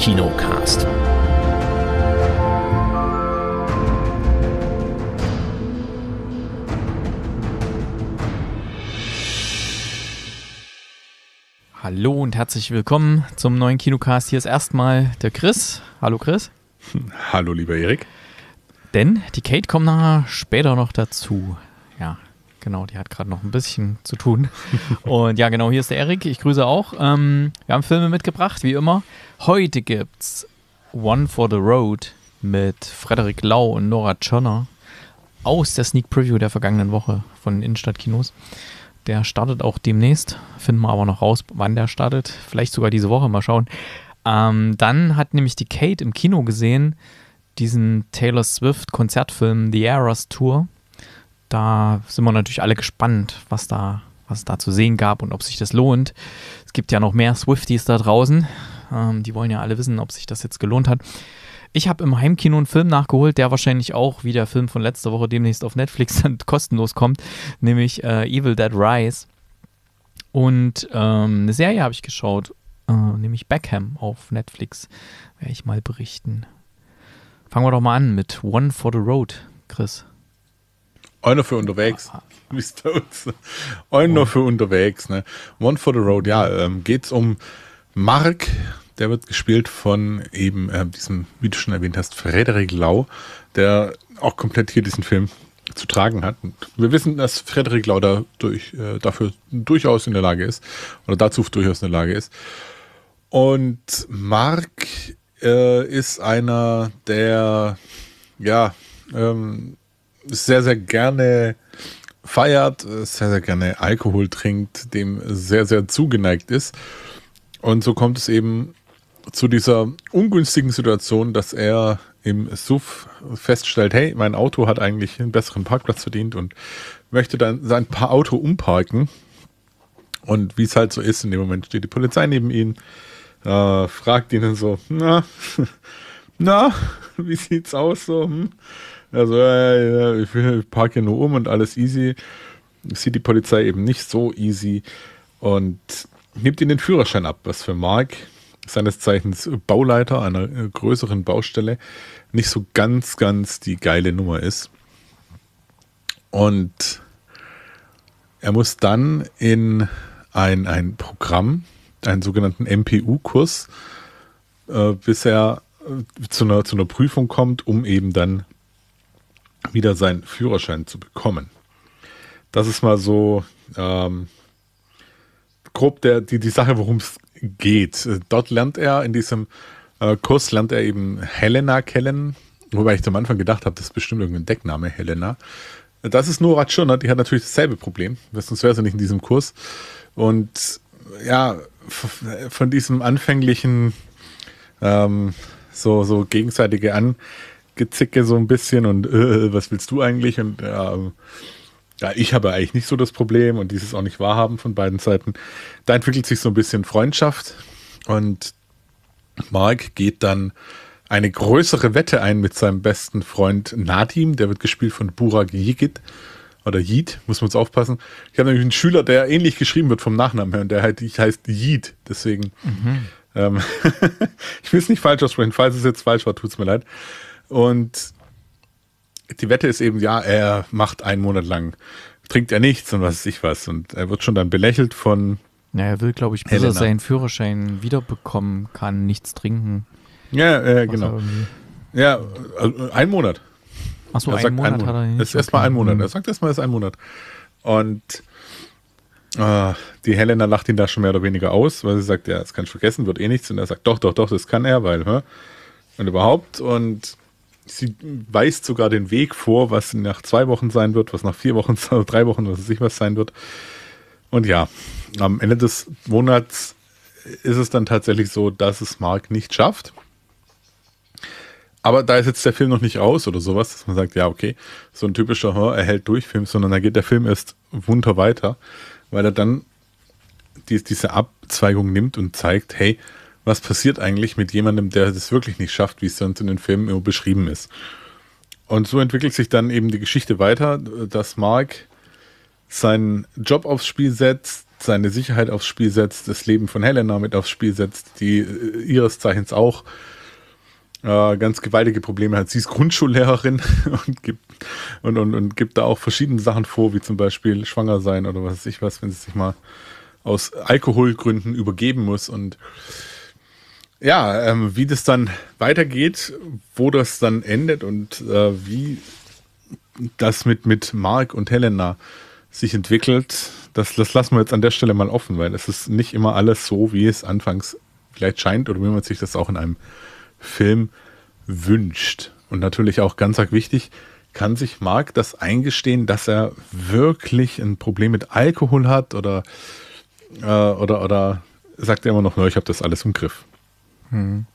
Kinocast. Hallo und herzlich willkommen zum neuen Kinocast. Hier ist erstmal der Chris. Hallo Chris. Hallo lieber Erik. Denn die Kate kommt nachher später noch dazu. Genau, die hat gerade noch ein bisschen zu tun. Und ja, genau, hier ist der Erik. Ich grüße auch. Ähm, wir haben Filme mitgebracht, wie immer. Heute gibt's One for the Road mit Frederik Lau und Nora Tschirner aus der Sneak Preview der vergangenen Woche von Innenstadtkinos. Der startet auch demnächst. Finden wir aber noch raus, wann der startet. Vielleicht sogar diese Woche, mal schauen. Ähm, dann hat nämlich die Kate im Kino gesehen diesen Taylor Swift Konzertfilm The Eras Tour. Da sind wir natürlich alle gespannt, was da, was da zu sehen gab und ob sich das lohnt. Es gibt ja noch mehr Swifties da draußen. Ähm, die wollen ja alle wissen, ob sich das jetzt gelohnt hat. Ich habe im Heimkino einen Film nachgeholt, der wahrscheinlich auch wie der Film von letzter Woche demnächst auf Netflix dann kostenlos kommt, nämlich äh, Evil Dead Rise. Und ähm, eine Serie habe ich geschaut, äh, nämlich Beckham auf Netflix. Werde ich mal berichten. Fangen wir doch mal an mit One for the Road, Chris. Einer für unterwegs. Wie Stones. Einer oh. für unterwegs. Ne? One for the Road, ja. Ähm, Geht es um Mark, der wird gespielt von eben äh, diesem, wie du schon erwähnt hast, Frederik Lau, der auch komplett hier diesen Film zu tragen hat. Und wir wissen, dass Frederik Lau da durch, äh, dafür durchaus in der Lage ist, oder dazu durchaus in der Lage ist. Und Mark äh, ist einer, der ja ähm, sehr, sehr gerne feiert, sehr, sehr gerne Alkohol trinkt, dem sehr, sehr zugeneigt ist. Und so kommt es eben zu dieser ungünstigen Situation, dass er im Suff feststellt, hey, mein Auto hat eigentlich einen besseren Parkplatz verdient und möchte dann sein Auto umparken. Und wie es halt so ist, in dem Moment steht die Polizei neben ihm, äh, fragt ihn dann so, na, na, wie sieht's aus so? Hm? Also, äh, ich parke hier nur um und alles easy. Sieht die Polizei eben nicht so easy und nimmt ihn den Führerschein ab, was für Mark seines Zeichens Bauleiter einer äh, größeren Baustelle, nicht so ganz, ganz die geile Nummer ist. Und er muss dann in ein, ein Programm, einen sogenannten MPU-Kurs, äh, bis er äh, zu, einer, zu einer Prüfung kommt, um eben dann wieder seinen Führerschein zu bekommen. Das ist mal so ähm, grob der, die, die Sache, worum es geht. Dort lernt er in diesem äh, Kurs lernt er eben Helena kennen, wobei ich am Anfang gedacht habe, das ist bestimmt irgendein Deckname, Helena. Das ist Nora Tschirner, die hat natürlich dasselbe Problem, sonst wäre sie nicht in diesem Kurs. Und ja, von diesem anfänglichen ähm, so, so gegenseitige Angezicke so ein bisschen und äh, was willst du eigentlich? Und ähm, ja, ich habe eigentlich nicht so das Problem und dieses auch nicht wahrhaben von beiden Seiten. Da entwickelt sich so ein bisschen Freundschaft und Mark geht dann eine größere Wette ein mit seinem besten Freund Nadim, der wird gespielt von Burak Yigit oder Yid, muss man jetzt aufpassen. Ich habe nämlich einen Schüler, der ähnlich geschrieben wird vom Nachnamen her und der halt, ich heißt Yid, deswegen mhm. ähm, ich will es nicht falsch aussprechen, falls es jetzt falsch war, tut es mir leid. Und die Wette ist eben, ja, er macht einen Monat lang, trinkt er nichts und was weiß ich was. Und er wird schon dann belächelt von. Ja, er will, glaube ich, bis Helena. er seinen Führerschein wiederbekommen kann, nichts trinken. Ja, äh, genau. Ja, also ein Monat. Achso, ein Monat, Monat hat er nicht. Es ist erstmal ein Monat. Er sagt erstmal, es ist ein Monat. Und äh, die Helena lacht ihn da schon mehr oder weniger aus, weil sie sagt, ja, das kann ich vergessen, wird eh nichts. Und er sagt, doch, doch, doch, das kann er, weil, hä? Und überhaupt. Und sie weist sogar den Weg vor, was nach zwei Wochen sein wird, was nach vier Wochen, drei Wochen, was weiß ich was sein wird. Und ja, am Ende des Monats ist es dann tatsächlich so, dass es Mark nicht schafft. Aber da ist jetzt der Film noch nicht aus oder sowas, dass man sagt, ja, okay, so ein typischer er hält durch Film, sondern da geht der Film erst munter weiter, weil er dann die, diese Abzweigung nimmt und zeigt, hey, was passiert eigentlich mit jemandem, der das wirklich nicht schafft, wie es sonst in den Filmen immer beschrieben ist. Und so entwickelt sich dann eben die Geschichte weiter, dass Mark seinen Job aufs Spiel setzt, seine Sicherheit aufs Spiel setzt, das Leben von Helena mit aufs Spiel setzt, die äh, ihres Zeichens auch äh, ganz gewaltige Probleme hat. Sie ist Grundschullehrerin und gibt, und, und, und gibt da auch verschiedene Sachen vor, wie zum Beispiel schwanger sein oder was weiß ich was, wenn sie sich mal aus Alkoholgründen übergeben muss. Und ja, ähm, wie das dann weitergeht, wo das dann endet und äh, wie das mit, mit Mark und Helena sich entwickelt, das, das lassen wir jetzt an der Stelle mal offen, weil es ist nicht immer alles so, wie es anfangs vielleicht scheint oder wie man sich das auch in einem Film wünscht. Und natürlich auch ganz wichtig, kann sich Mark das eingestehen, dass er wirklich ein Problem mit Alkohol hat oder, äh, oder, oder sagt er immer noch, ich habe das alles im Griff. Hm.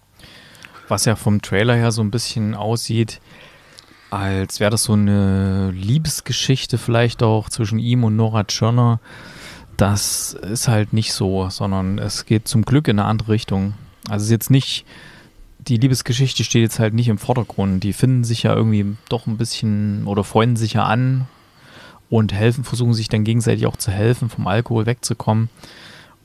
Was ja vom Trailer her so ein bisschen aussieht, als wäre das so eine Liebesgeschichte vielleicht auch zwischen ihm und Nora Tschirner. Das ist halt nicht so, sondern es geht zum Glück in eine andere Richtung. Also es ist jetzt nicht, die Liebesgeschichte steht jetzt halt nicht im Vordergrund. Die finden sich ja irgendwie doch ein bisschen oder freunden sich ja an und helfen, versuchen sich dann gegenseitig auch zu helfen, vom Alkohol wegzukommen.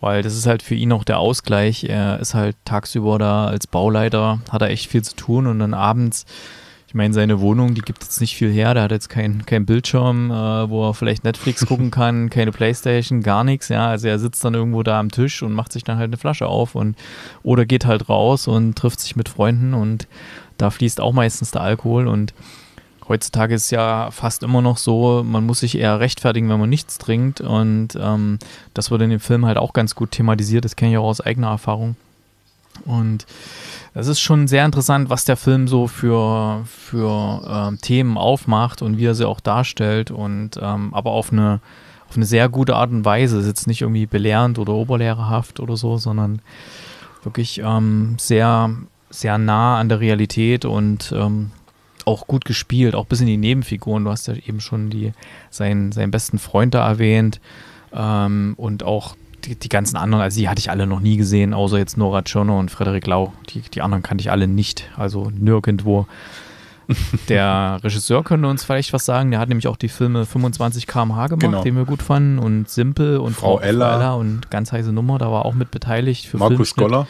Weil das ist halt für ihn auch der Ausgleich. Er ist halt tagsüber da als Bauleiter, hat er echt viel zu tun und dann abends ich meine, seine Wohnung, die gibt jetzt nicht viel her. Der hat jetzt keinen kein Bildschirm, äh, wo er vielleicht Netflix gucken kann, keine Playstation, gar nichts. Ja, also er sitzt dann irgendwo da am Tisch und macht sich dann halt eine Flasche auf und oder geht halt raus und trifft sich mit Freunden und da fließt auch meistens der Alkohol und heutzutage ist ja fast immer noch so, man muss sich eher rechtfertigen, wenn man nichts trinkt und ähm, das wird in dem Film halt auch ganz gut thematisiert. Das kenne ich auch aus eigener Erfahrung und das ist schon sehr interessant, was der Film so für, für äh, Themen aufmacht und wie er sie auch darstellt. Und ähm, aber auf eine, auf eine sehr gute Art und Weise. Es ist jetzt nicht irgendwie belehrend oder oberlehrerhaft oder so, sondern wirklich ähm, sehr, sehr nah an der Realität und ähm, auch gut gespielt, auch bis in die Nebenfiguren. Du hast ja eben schon die, seinen, seinen besten Freund da erwähnt ähm, und auch die, die, ganzen anderen, also die hatte ich alle noch nie gesehen, außer jetzt Nora Tschirner und Frederik Lau. Die, die anderen kannte ich alle nicht, also nirgendwo. Der Regisseur könnte uns vielleicht was sagen. Der hat nämlich auch die Filme 25 km/h gemacht, genau. den wir gut fanden, und Simpel und Frau, Frau Ella. Ella. und ganz heiße Nummer. Da war auch mit beteiligt. Für Markus Goller.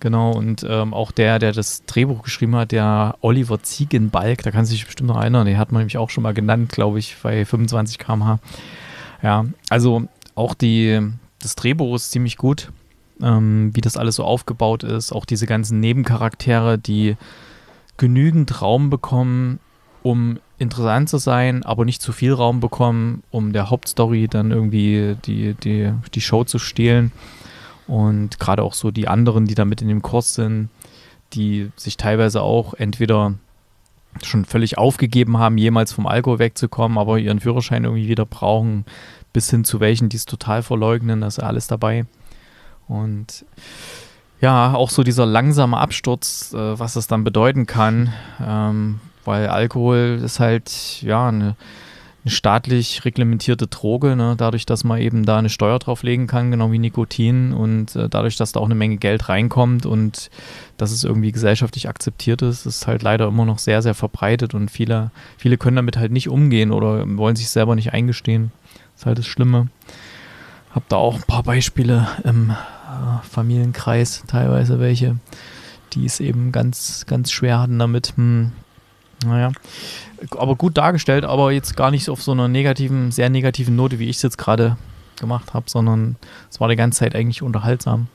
Genau, und ähm, auch der, der das Drehbuch geschrieben hat, der Oliver Ziegenbalg, da kann sich bestimmt noch erinnern, den hat man nämlich auch schon mal genannt, glaube ich, bei 25 km/h. Ja, also auch die, das Drehbuch ist ziemlich gut, ähm, wie das alles so aufgebaut ist. Auch diese ganzen Nebencharaktere, die genügend Raum bekommen, um interessant zu sein, aber nicht zu viel Raum bekommen, um der Hauptstory dann irgendwie die, die, die Show zu stehlen. Und gerade auch so die anderen, die da mit in dem Kurs sind, die sich teilweise auch entweder schon völlig aufgegeben haben, jemals vom Alkohol wegzukommen, aber ihren Führerschein irgendwie wieder brauchen, bis hin zu welchen, die es total verleugnen, das ist alles dabei. Und ja, auch so dieser langsame Absturz, äh, was es dann bedeuten kann, ähm, weil Alkohol ist halt, ja, eine, eine staatlich reglementierte Droge, ne? dadurch, dass man eben da eine Steuer drauflegen kann, genau wie Nikotin und äh, dadurch, dass da auch eine Menge Geld reinkommt und dass es irgendwie gesellschaftlich akzeptiert ist, ist halt leider immer noch sehr, sehr verbreitet und viele, viele können damit halt nicht umgehen oder wollen sich selber nicht eingestehen. Das ist halt das Schlimme. Hab da auch ein paar Beispiele im äh, Familienkreis, teilweise welche, die es eben ganz, ganz schwer hatten damit. Hm, naja, aber gut dargestellt, aber jetzt gar nicht auf so einer negativen, sehr negativen Note, wie ich es jetzt gerade gemacht habe, sondern es war die ganze Zeit eigentlich unterhaltsam.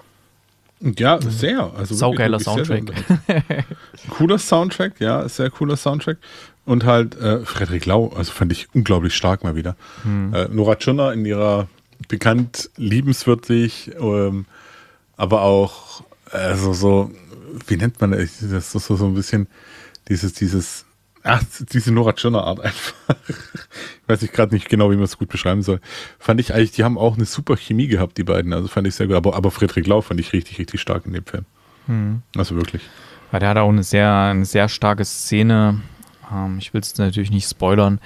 Ja, sehr. Also Saugeiler Soundtrack. Cooler Soundtrack, ja, sehr cooler Soundtrack. Und halt äh, Frederik Lau, also fand ich unglaublich stark mal wieder. Hm. Äh, Nora Tschirner in ihrer bekannt liebenswürdig, ähm, aber auch, also so, wie nennt man das? Das ist so, so ein bisschen dieses, dieses, ach, diese Nora Tschirner Art einfach. ich weiß ich gerade nicht genau, wie man es gut beschreiben soll. Fand ich eigentlich, die haben auch eine super Chemie gehabt, die beiden. Also fand ich sehr gut. Aber, aber Friedrich Lau fand ich richtig, richtig stark in dem Film. Hm. Also wirklich. Weil der hat auch eine sehr, eine sehr starke Szene, ähm, ich will es natürlich nicht spoilern,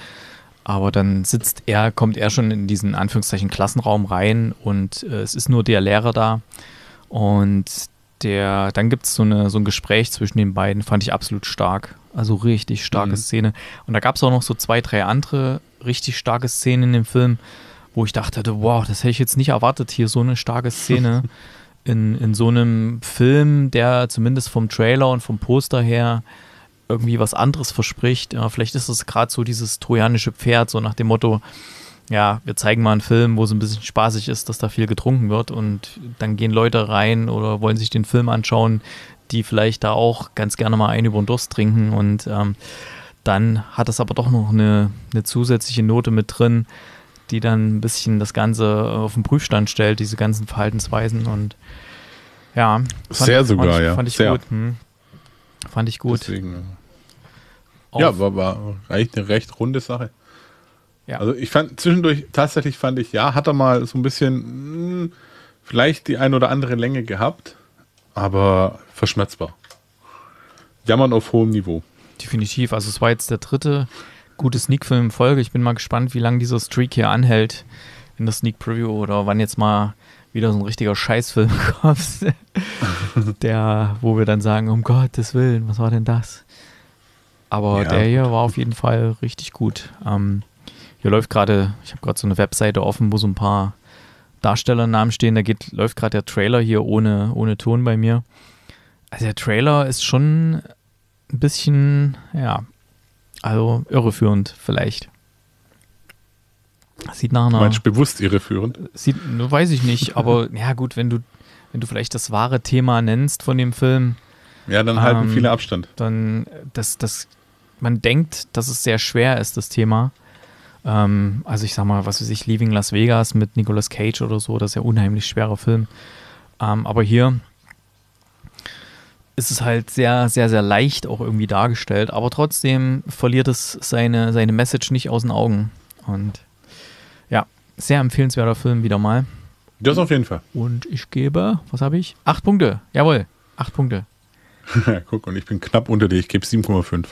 aber dann sitzt er, kommt er schon in diesen Anführungszeichen Klassenraum rein und äh, es ist nur der Lehrer da. Und der, dann gibt es so, so ein Gespräch zwischen den beiden, fand ich absolut stark. Also richtig starke mhm. Szene. Und da gab es auch noch so zwei, drei andere richtig starke Szenen in dem Film, wo ich dachte, wow, das hätte ich jetzt nicht erwartet, hier so eine starke Szene in, in so einem Film, der zumindest vom Trailer und vom Poster her irgendwie was anderes verspricht. Ja, vielleicht ist es gerade so dieses trojanische Pferd, so nach dem Motto, ja, wir zeigen mal einen Film, wo es ein bisschen spaßig ist, dass da viel getrunken wird und dann gehen Leute rein oder wollen sich den Film anschauen, die vielleicht da auch ganz gerne mal einen über den Durst trinken und ähm, dann hat es aber doch noch eine, eine zusätzliche Note mit drin, die dann ein bisschen das Ganze auf den Prüfstand stellt, diese ganzen Verhaltensweisen und ja. Fand, Sehr sogar, fand ja. Fand ich Sehr. gut. Hm. Fand ich gut. Deswegen, ja, war, war eigentlich eine recht runde Sache. Ja. Also ich fand zwischendurch, tatsächlich fand ich, ja, hat er mal so ein bisschen mh, hm, vielleicht die ein oder andere Länge gehabt, aber verschmerzbar. Jammern auf hohem Niveau. Definitiv. Also es war jetzt der dritte gute Sneak-Film in Folge. Ich bin mal gespannt, wie lange dieser Streak hier anhält in der Sneak Preview oder wann jetzt mal wieder so ein richtiger Scheißfilm kommt, der, wo wir dann sagen, um Gottes Willen, was war denn das? Aber ja. der hier war auf jeden Fall richtig gut. Ähm, hier läuft gerade, ich habe gerade so eine Webseite offen, wo so ein paar Darstellernamen stehen. Da geht, läuft gerade der Trailer hier ohne, ohne Ton bei mir. Also der Trailer ist schon ein bisschen, ja, also irreführend vielleicht. Sieht nach einer. Meinst du bewusst irreführend? Sieht, weiß ich nicht, aber ja gut, wenn du, wenn du vielleicht das wahre Thema nennst von dem Film. Ja, dann halten ähm, viele Abstand. Dann, das, das, man denkt, dass es sehr schwer ist, das Thema. Ähm, also ich sag mal, was weiß ich, Leaving Las Vegas mit Nicolas Cage oder so, das ist ja ein unheimlich schwerer Film. Ähm, aber hier ist es halt sehr, sehr, sehr leicht auch irgendwie dargestellt, aber trotzdem verliert es seine, seine Message nicht aus den Augen. Und ja, sehr empfehlenswerter Film wieder mal. Das auf jeden Fall. Und ich gebe, was habe ich? Acht Punkte. Jawohl, acht Punkte. Guck, und ich bin knapp unter dir. Ich gebe 7,5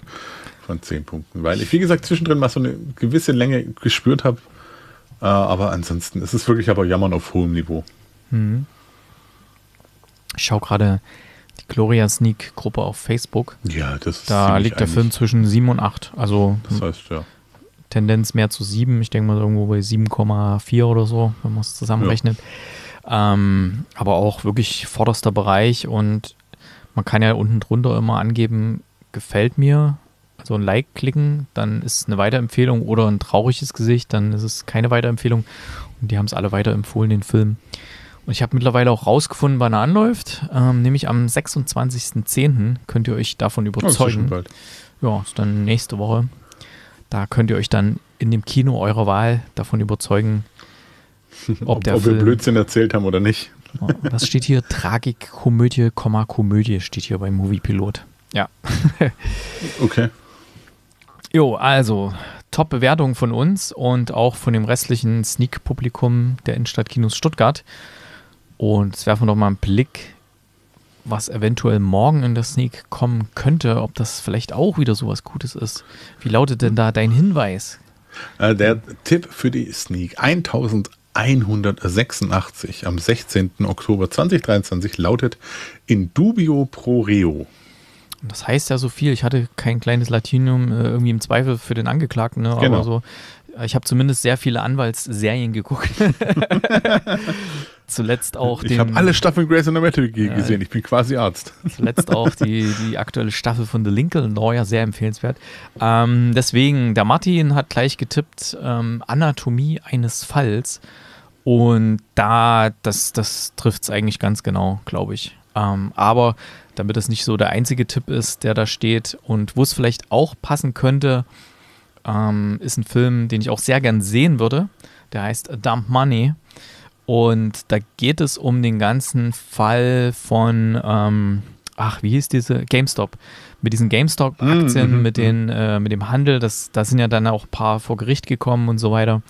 von 10 Punkten, weil ich, wie gesagt, zwischendrin mal so eine gewisse Länge gespürt habe. Äh, aber ansonsten ist es wirklich aber Jammern auf hohem Niveau. Mhm. Ich schaue gerade die Gloria Sneak Gruppe auf Facebook. Ja, das ist Da liegt der Film zwischen 7 und 8. Also das heißt, ja. Tendenz mehr zu 7. Ich denke mal irgendwo bei 7,4 oder so, wenn man es zusammenrechnet. Ja. Ähm, aber auch wirklich vorderster Bereich und man kann ja unten drunter immer angeben, gefällt mir, also ein Like klicken, dann ist es eine Weiterempfehlung oder ein trauriges Gesicht, dann ist es keine Weiterempfehlung. Und die haben es alle weiterempfohlen, den Film. Und ich habe mittlerweile auch rausgefunden, wann er anläuft. Ähm, nämlich am 26.10. könnt ihr euch davon überzeugen. Oh, ist ja, ist dann nächste Woche. Da könnt ihr euch dann in dem Kino eurer Wahl davon überzeugen, ob, der ob Film, wir Blödsinn erzählt haben oder nicht. Was steht hier? Tragik, Komödie, Komödie steht hier beim Moviepilot. Ja. okay. Jo, also Top-Bewertung von uns und auch von dem restlichen Sneak-Publikum der Innenstadtkinos Stuttgart. Und jetzt werfen wir doch mal einen Blick, was eventuell morgen in der Sneak kommen könnte, ob das vielleicht auch wieder sowas Gutes ist. Wie lautet denn da dein Hinweis? Äh, der Tipp für die Sneak 1186 am 16. Oktober 2023 lautet In dubio pro reo. Das heißt ja so viel. Ich hatte kein kleines Latinum äh, irgendwie im Zweifel für den Angeklagten, ne? genau. aber so ich habe zumindest sehr viele Anwaltsserien geguckt. zuletzt auch Ich habe alle Staffeln Grey's Anatomy gesehen. ich bin quasi Arzt. Zuletzt auch die, die aktuelle Staffel von The Lincoln Lawyer, sehr empfehlenswert. Ähm, deswegen, der Martin hat gleich getippt, ähm, Anatomie eines Falls. Und da, das, das trifft es eigentlich ganz genau, glaube ich. Ähm, aber damit es nicht so der einzige Tipp ist, der da steht und wo es vielleicht auch passen könnte, ähm, ist ein Film, den ich auch sehr gern sehen würde. Der heißt Dump Money. Und da geht es um den ganzen Fall von, ähm, ach, wie hieß diese? GameStop. Mit diesen GameStop-Aktien, mm, mm, mit, mm. äh, mit dem Handel, das, da sind ja dann auch ein paar vor Gericht gekommen und so weiter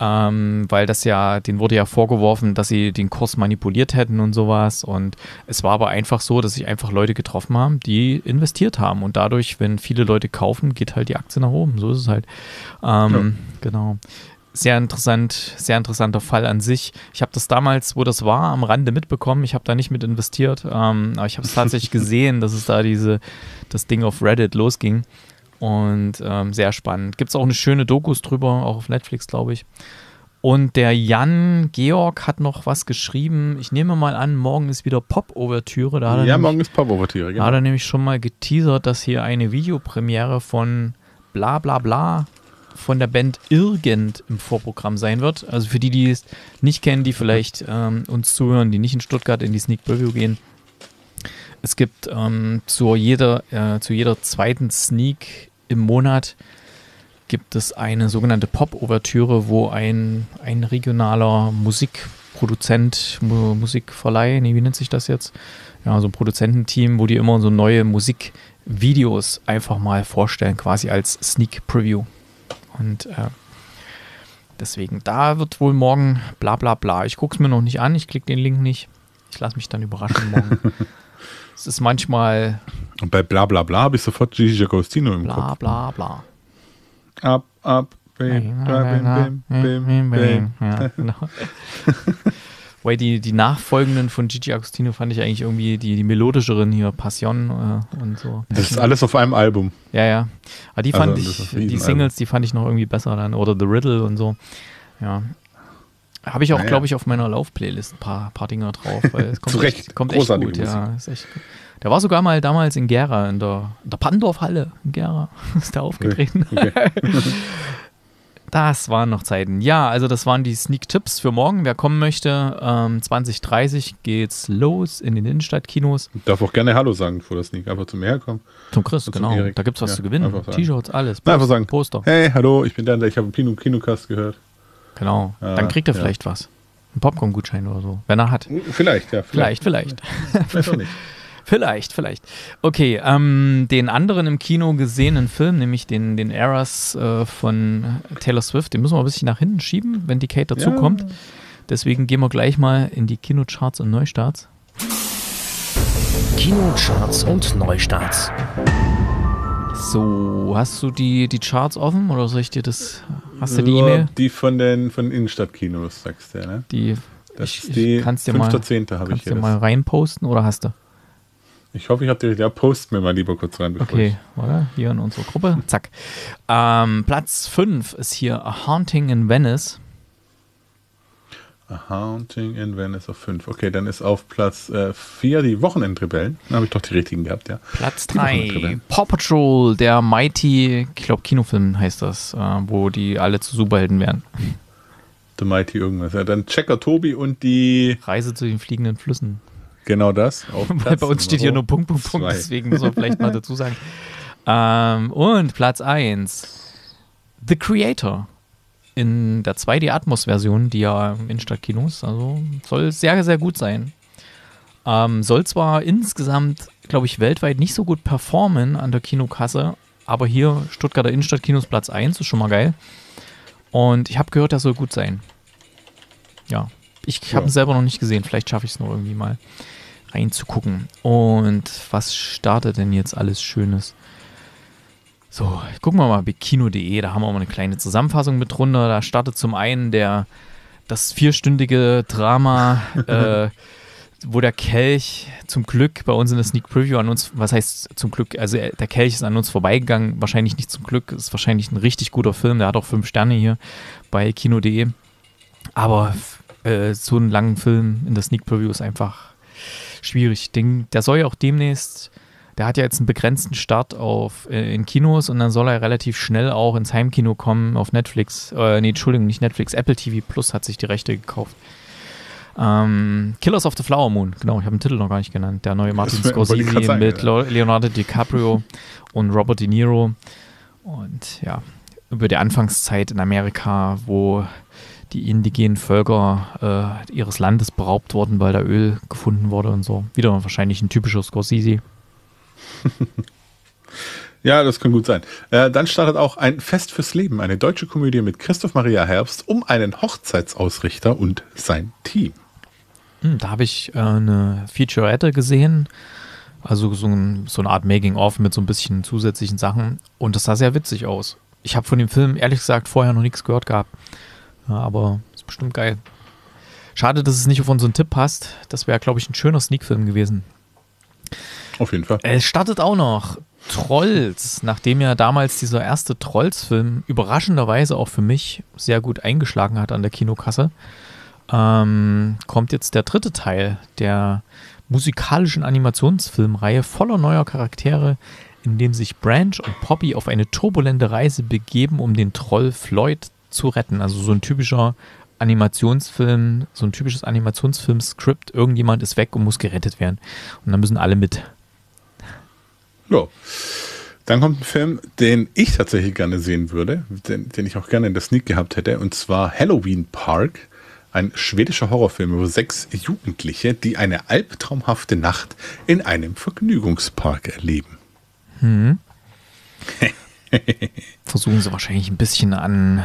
ähm, weil das ja, denen wurde ja vorgeworfen, dass sie den Kurs manipuliert hätten und sowas. Und es war aber einfach so, dass sich einfach Leute getroffen haben, die investiert haben. Und dadurch, wenn viele Leute kaufen, geht halt die Aktie nach oben. So ist es halt. Ähm, ja. Genau sehr interessant, sehr interessanter Fall an sich. Ich habe das damals, wo das war, am Rande mitbekommen. Ich habe da nicht mit investiert, ähm, aber ich habe es tatsächlich gesehen, dass es da diese, das Ding auf Reddit losging. Und ähm, sehr spannend. Gibt es auch eine schöne Dokus drüber, auch auf Netflix, glaube ich. Und der Jan Georg hat noch was geschrieben. Ich nehme mal an, morgen ist wieder Pop-Overtüre. Ja, nämlich, morgen ist Pop-Overtüre, genau. Da hat er nämlich schon mal geteasert, dass hier eine Videopremiere von bla bla bla von der Band Irgend im Vorprogramm sein wird. Also für die, die es nicht kennen, die vielleicht ähm, uns zuhören, die nicht in Stuttgart in die Sneak Preview gehen. Es gibt ähm, zu, jeder, äh, zu jeder zweiten Sneak im Monat gibt es eine sogenannte Pop-Ouvertüre, wo ein, ein regionaler Musikproduzent, Mu Musikverleih, nee, wie nennt sich das jetzt? Ja, so ein Produzententeam, wo die immer so neue Musikvideos einfach mal vorstellen, quasi als Sneak Preview. Und äh, deswegen, da wird wohl morgen bla bla bla. Ich gucke es mir noch nicht an, ich klicke den Link nicht. Ich lasse mich dann überraschen morgen. es ist manchmal. Und bei bla bla bla habe ich sofort Gigi Agostino im bla, Kopf. Bla bla bla. Up, up, bim, bim, bim, bim, bim. Ja, genau. Weil die, die Nachfolgenden von Gigi Agostino fand ich eigentlich irgendwie die, die melodischeren hier, Passion äh, und so. Das ist alles auf einem Album. Ja, ja. Aber die fand also, ich, die Singles, die fand ich noch irgendwie besser dann. Oder The Riddle und so. Ja. Habe ich auch, naja. glaube ich, auf meiner Lauf-Playlist ein paar, paar Dinger drauf. Weil es kommt Zu Recht. Echt, kommt echt gut. Ja, ist echt gut. Der war sogar mal damals in Gera, in der, in der Pandorf-Halle in Gera. ist der aufgetreten. Okay. Das waren noch Zeiten. Ja, also das waren die Sneak-Tipps für morgen. Wer kommen möchte, ähm, 2030 geht's los in den Innenstadtkinos. Ich darf auch gerne Hallo sagen vor der Sneak, einfach zum Herkommen. Zum Chris, genau. Erik. Da gibt's was ja, zu gewinnen. T-Shirts, alles. Post, einfach sagen, Poster. Hey, hallo, ich bin der, ich habe Kino, Kinocast gehört. Genau, ah, dann kriegt er ja. vielleicht was. Ein Popcorn-Gutschein oder so, wenn er hat. Vielleicht, ja. Vielleicht, vielleicht. Vielleicht, vielleicht auch nicht. Vielleicht, vielleicht. Okay, ähm, den anderen im Kino gesehenen Film, nämlich den, den Eras äh, von Taylor Swift, den müssen wir ein bisschen nach hinten schieben, wenn die Kate dazukommt. Ja. Deswegen gehen wir gleich mal in die Kinocharts und Neustarts. Kinocharts und Neustarts. So, hast du die, die Charts offen oder soll ich dir das? Hast du die E-Mail? Die von den von Innenstadtkinos, sagst du, ne? Die, das ich, ist die kannst dir mal, habe ich kannst dir mal reinposten oder hast du? Ich hoffe, ich habe dir, ja, post mir mal lieber kurz rein. Okay, oder? Hier in unsere Gruppe. Zack. Ähm, Platz 5 ist hier A Haunting in Venice. A Haunting in Venice auf 5. Okay, dann ist auf Platz 4 äh, die Wochenendrebellen. Da habe ich doch die richtigen gehabt, ja. Platz 3, Paw Patrol, der Mighty, ich glaube Kinofilm heißt das, äh, wo die alle zu Superhelden werden. The Mighty irgendwas. Ja, dann Checker Tobi und die Reise zu den fliegenden Flüssen. Genau das. Weil bei uns steht hier nur Punkt, Punkt, Punkt, deswegen muss man vielleicht mal dazu sagen. Ähm, und Platz 1, The Creator. In der 2D Atmos-Version, die ja in Stadtkinos, also soll sehr, sehr gut sein. Ähm, soll zwar insgesamt, glaube ich, weltweit nicht so gut performen an der Kinokasse, aber hier Stuttgarter Innenstadtkinos Platz 1 ist schon mal geil. Und ich habe gehört, der soll gut sein. Ja, ich habe ihn selber noch nicht gesehen. Vielleicht schaffe ich es noch irgendwie mal reinzugucken. Und was startet denn jetzt alles Schönes? So, gucken wir mal bei kino.de, da haben wir mal eine kleine Zusammenfassung mit drunter. Da startet zum einen der, das vierstündige Drama, äh, wo der Kelch zum Glück bei uns in der Sneak Preview an uns, was heißt zum Glück, also der Kelch ist an uns vorbeigegangen, wahrscheinlich nicht zum Glück, ist wahrscheinlich ein richtig guter Film, der hat auch fünf Sterne hier bei kino.de. Aber äh, so einen langen Film in der Sneak Preview ist einfach schwierig. Den, der soll ja auch demnächst, der hat ja jetzt einen begrenzten Start auf, äh, in Kinos und dann soll er relativ schnell auch ins Heimkino kommen auf Netflix. Äh, nee, Entschuldigung, nicht Netflix, Apple TV Plus hat sich die Rechte gekauft. Ähm, Killers of the Flower Moon, genau, ich habe den Titel noch gar nicht genannt. Der neue Martin Scorsese mit sagen, Leonardo DiCaprio und Robert De Niro. Und ja, über die Anfangszeit in Amerika, wo die indigenen Völker äh, ihres Landes beraubt worden, weil da Öl gefunden wurde und so. Wieder wahrscheinlich ein typischer Scorsese. ja, das kann gut sein. Äh, dann startet auch ein Fest fürs Leben, eine deutsche Komödie mit Christoph Maria Herbst um einen Hochzeitsausrichter und sein Team. Hm, da habe ich äh, eine Featurette gesehen. Also so, ein, so eine Art Making-of mit so ein bisschen zusätzlichen Sachen. Und das sah sehr witzig aus. Ich habe von dem Film ehrlich gesagt vorher noch nichts gehört gehabt. Ja, aber ist bestimmt geil. Schade, dass es nicht auf unseren Tipp passt. Das wäre, glaube ich, ein schöner Sneak-Film gewesen. Auf jeden Fall. Es startet auch noch Trolls, nachdem ja damals dieser erste Trolls-Film überraschenderweise auch für mich sehr gut eingeschlagen hat an der Kinokasse, ähm, kommt jetzt der dritte Teil der musikalischen Animationsfilmreihe voller neuer Charaktere, in dem sich Branch und Poppy auf eine turbulente Reise begeben, um den Troll Floyd zu retten. Also so ein typischer Animationsfilm, so ein typisches Animationsfilm-Skript. Irgendjemand ist weg und muss gerettet werden. Und dann müssen alle mit. Ja. Dann kommt ein Film, den ich tatsächlich gerne sehen würde, den, den ich auch gerne in der Sneak gehabt hätte, und zwar Halloween Park. Ein schwedischer Horrorfilm über sechs Jugendliche, die eine albtraumhafte Nacht in einem Vergnügungspark erleben. Hm. Versuchen sie wahrscheinlich ein bisschen an,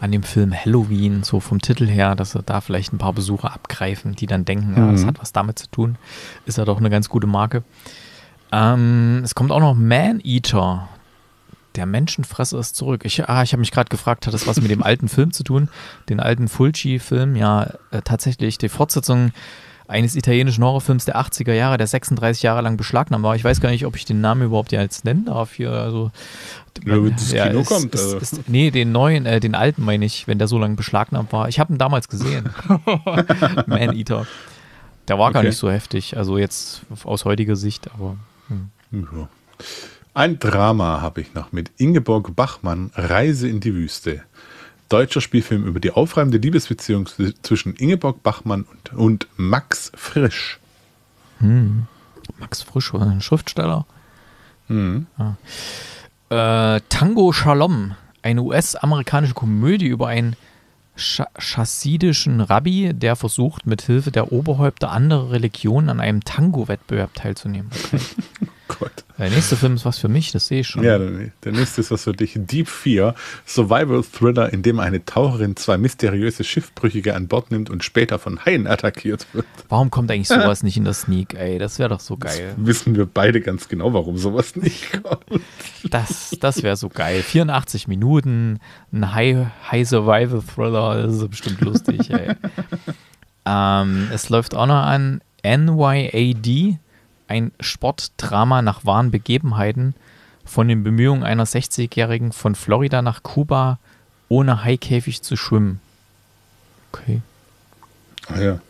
an dem Film Halloween, so vom Titel her, dass sie da vielleicht ein paar Besucher abgreifen, die dann denken, ja, das Mhm. hat was damit zu tun. Ist ja doch eine ganz gute Marke. Ähm, es kommt auch noch Man Eater. Der Menschenfresser ist zurück. Ich, ah, ich habe mich gerade gefragt, hat das was mit dem alten Film zu tun? Den alten Fulci-Film? Ja, äh, tatsächlich. Die Fortsetzung eines italienischen Horrorfilms der 80er Jahre, der 36 Jahre lang beschlagnahmt war. Ich weiß gar nicht, ob ich den Namen überhaupt jetzt nennen darf hier. Also, Ja, wenn das Kino ist, kommt, Ist, also. ist, nee, den neuen, äh, den alten meine ich, wenn der so lange beschlagnahmt war. Ich habe ihn damals gesehen. Man Eater. Der war gar Okay. nicht so heftig. Also jetzt aus heutiger Sicht, aber. Hm. Ja. Ein Drama habe ich noch mit Ingeborg Bachmann, Reise in die Wüste. Deutscher Spielfilm über die aufreibende Liebesbeziehung zwischen Ingeborg Bachmann und, und Max Frisch. Max Frisch, oder ein Schriftsteller. Mhm. Äh, Tango Shalom, eine US-amerikanische Komödie über Scha chassidischen Rabbi, der versucht, mit Hilfe der Oberhäupter anderer Religionen an einem Tango-Wettbewerb teilzunehmen. Okay. Der nächste Film ist was für mich, das sehe ich schon. Ja, der, nächste ist was für dich. Deep Fear, Survival Thriller, in dem eine Taucherin zwei mysteriöse Schiffbrüchige an Bord nimmt und später von Haien attackiert wird. Warum kommt eigentlich sowas nicht in der Sneak, ey? Das wäre doch so geil. Wissen wir beide ganz genau, warum sowas nicht kommt. Das, das wäre so geil. 84 Minuten, ein High, High Survival Thriller, das ist bestimmt lustig, ey. ähm, es läuft auch noch an NYAD, ein Sportdrama nach wahren Begebenheiten von den Bemühungen einer 60-Jährigen von Florida nach Kuba ohne Haikäfig zu schwimmen. Okay. Ah ja.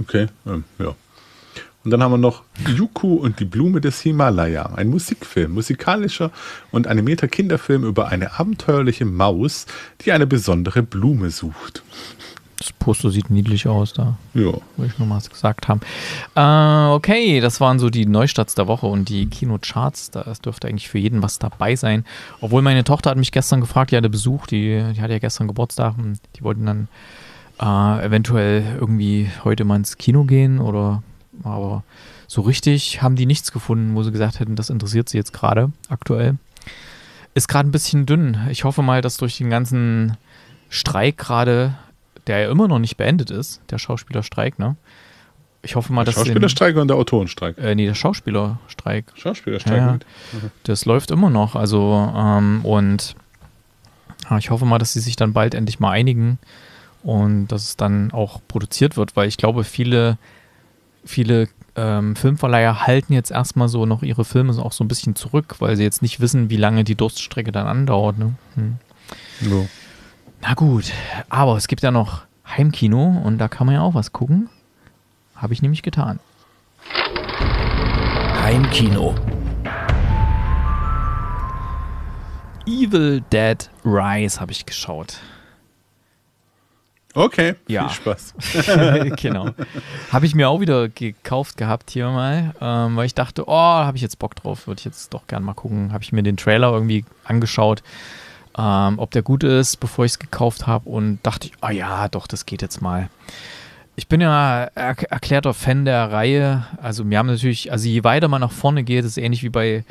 Okay, ähm, ja. Und dann haben wir noch Yuku und die Blume des Himalaya, ein Musikfilm, musikalischer und animierter Kinderfilm über eine abenteuerliche Maus, die eine besondere Blume sucht. Das Poster sieht niedlich aus da. Ja, Wollte ich nur mal gesagt haben. Äh, okay, das waren so die Neustarts der Woche und die Kinocharts. Da dürfte eigentlich für jeden was dabei sein. Obwohl meine Tochter hat mich gestern gefragt, die hatte Besuch, die, die hatte ja gestern Geburtstag und die wollten dann äh, eventuell irgendwie heute mal ins Kino gehen oder aber so richtig haben die nichts gefunden, wo sie gesagt hätten, das interessiert sie jetzt gerade aktuell. Ist gerade ein bisschen dünn. Ich hoffe mal, dass durch den ganzen Streik gerade, der ja immer noch nicht beendet ist, der Schauspielerstreik, ne? Ich hoffe mal, der dass Schauspielerstreik und der Autorenstreik. äh, nee, der Schauspielerstreik. Schauspielerstreik. Ja, mit. Das läuft immer noch. Also, ähm, und ja, ich hoffe mal, dass sie sich dann bald endlich mal einigen und dass es dann auch produziert wird, weil ich glaube, viele, viele ähm, Filmverleiher halten jetzt erstmal so noch ihre Filme so auch so ein bisschen zurück, weil sie jetzt nicht wissen, wie lange die Durststrecke dann andauert. Ne? Hm. Ja. Na gut, aber es gibt ja noch Heimkino und da kann man ja auch was gucken. Habe ich nämlich getan. Heimkino. Evil Dead Rise habe ich geschaut. Okay, Ja. viel Spaß. genau. Habe ich mir auch wieder gekauft gehabt hier mal, ähm, weil ich dachte, oh, habe ich jetzt Bock drauf, würde ich jetzt doch gern mal gucken. Habe ich mir den Trailer irgendwie angeschaut, ähm, ob der gut ist, bevor ich es gekauft habe und dachte, oh ja, doch, das geht jetzt mal. Ich bin ja er erklärter Fan der Reihe. Also wir haben natürlich, also je weiter man nach vorne geht, ist ähnlich wie bei,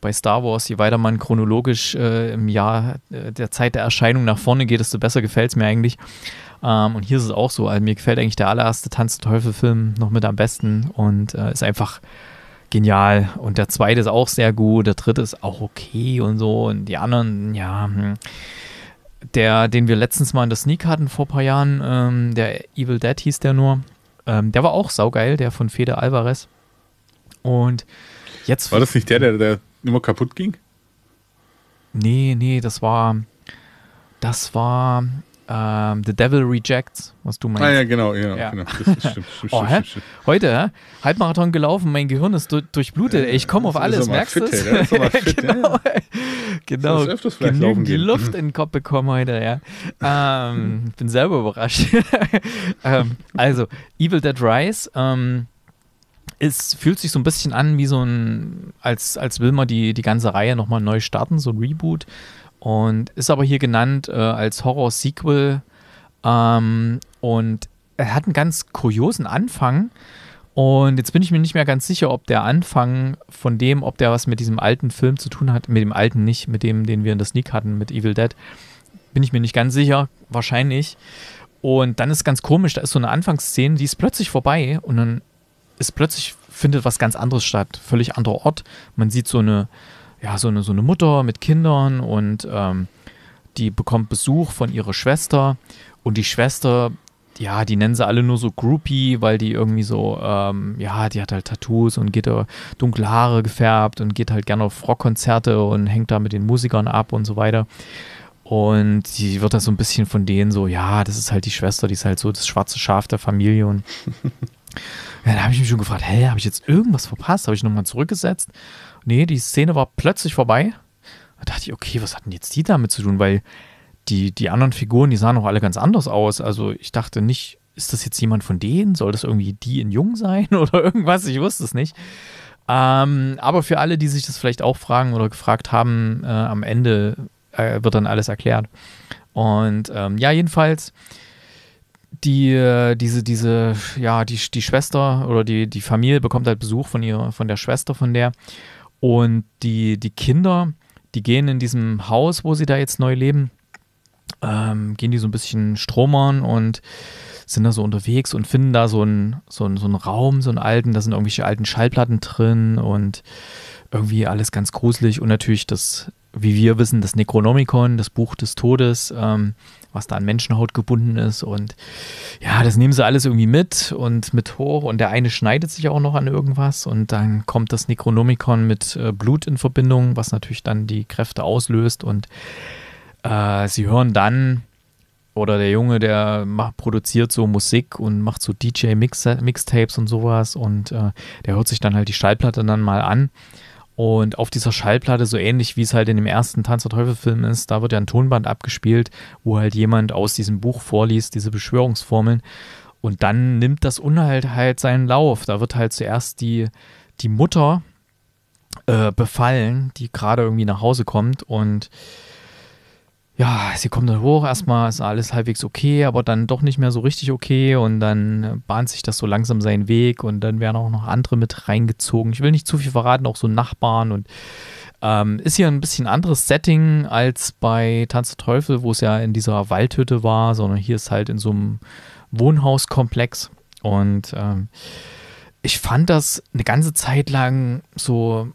bei Star Wars, je weiter man chronologisch äh, im Jahr äh, der Zeit der Erscheinung nach vorne geht, desto besser gefällt es mir eigentlich. Ähm, und hier ist es auch so. Also mir gefällt eigentlich der allererste Tanz der Teufel-Film noch mit am besten und äh, ist einfach genial. Und der zweite ist auch sehr gut, der dritte ist auch okay und so. Und die anderen, ja, hm. der, den wir letztens mal in der Sneak hatten vor ein paar Jahren, ähm, der Evil Dead hieß der nur, ähm, der war auch saugeil, der von Fede Alvarez. Und jetzt. War das nicht der, der, der immer kaputt ging? Nee, nee, das war. Das war ähm, The Devil Rejects, was du meinst. Ah ja, genau, ja, Ja. genau. Das ist, stimmt, stimmt, Oh, stimmt, stimmt. Heute? Halbmarathon gelaufen, mein Gehirn ist du durchblutet. Ey, ich komme auf alles, er merkst du es? genau, genau. Genügend die. Luft in den Kopf bekommen heute, ja. Ähm, ich bin selber überrascht. ähm, also, Evil Dead Rise ähm, es fühlt sich so ein bisschen an wie so ein, als, als will man die, die ganze Reihe nochmal neu starten, so ein Reboot. Und ist aber hier genannt äh, als Horror-Sequel. Ähm, und er hat einen ganz kuriosen Anfang. Und jetzt bin ich mir nicht mehr ganz sicher, ob der Anfang von dem, ob der was mit diesem alten Film zu tun hat, mit dem alten nicht, mit dem, den wir in der Sneak hatten, mit Evil Dead. Bin ich mir nicht ganz sicher, wahrscheinlich. Und dann ist ganz komisch, da ist so eine Anfangsszene, die ist plötzlich vorbei und dann ist plötzlich findet was ganz anderes statt, völlig anderer Ort. Man sieht so eine, ja, so eine, so eine Mutter mit Kindern und ähm, die bekommt Besuch von ihrer Schwester und die Schwester, ja, die nennen sie alle nur so Groupie, weil die irgendwie so, ähm, ja, die hat halt Tattoos und geht da dunkle Haare gefärbt und geht halt gerne auf Rockkonzerte und hängt da mit den Musikern ab und so weiter. Und sie wird da so ein bisschen von denen so, ja, das ist halt die Schwester, die ist halt so das schwarze Schaf der Familie und ja, da habe ich mich schon gefragt, hä, habe ich jetzt irgendwas verpasst? Habe ich nochmal zurückgesetzt? Nee, die Szene war plötzlich vorbei. Da dachte ich, okay, was hatten jetzt die damit zu tun? Weil die, die anderen Figuren, die sahen auch alle ganz anders aus. Also ich dachte nicht, ist das jetzt jemand von denen? Soll das irgendwie die in Jung sein oder irgendwas? Ich wusste es nicht. Ähm, aber für alle, die sich das vielleicht auch fragen oder gefragt haben, äh, am Ende äh, wird dann alles erklärt. Und ähm, ja, jedenfalls die, äh, diese, diese, ja, die, die Schwester oder die, die Familie bekommt halt Besuch von ihr, von der Schwester von der. Und die, die Kinder, die gehen in diesem Haus, wo sie da jetzt neu leben, ähm, gehen die so ein bisschen stromern und sind da so unterwegs und finden da so einen, so einen, so einen Raum, so einen alten, da sind irgendwelche alten Schallplatten drin und irgendwie alles ganz gruselig und natürlich das, wie wir wissen, das Necronomicon, das Buch des Todes, ähm, was da an Menschenhaut gebunden ist. Und ja, das nehmen sie alles irgendwie mit und mit hoch. Und der eine schneidet sich auch noch an irgendwas. Und dann kommt das Necronomicon mit äh, Blut in Verbindung, was natürlich dann die Kräfte auslöst. Und äh, sie hören dann oder der Junge, der macht, produziert so Musik und macht so DJ-Mixtapes und sowas. Und äh, der hört sich dann halt die Schallplatte dann mal an und auf dieser Schallplatte, so ähnlich wie es halt in dem ersten Tanz der Teufel-Film ist, da wird ja ein Tonband abgespielt, wo halt jemand aus diesem Buch vorliest, diese Beschwörungsformeln. Und dann nimmt das Unheil halt seinen Lauf. Da wird halt zuerst die, die Mutter äh, befallen, die gerade irgendwie nach Hause kommt und ja, sie kommt dann hoch, erstmal ist alles halbwegs okay, aber dann doch nicht mehr so richtig okay und dann bahnt sich das so langsam seinen Weg und dann werden auch noch andere mit reingezogen. Ich will nicht zu viel verraten, auch so Nachbarn und ähm, ist hier ein bisschen anderes Setting als bei Tanz der Teufel, wo es ja in dieser Waldhütte war, sondern hier ist halt in so einem Wohnhauskomplex und ähm, ich fand das eine ganze Zeit lang so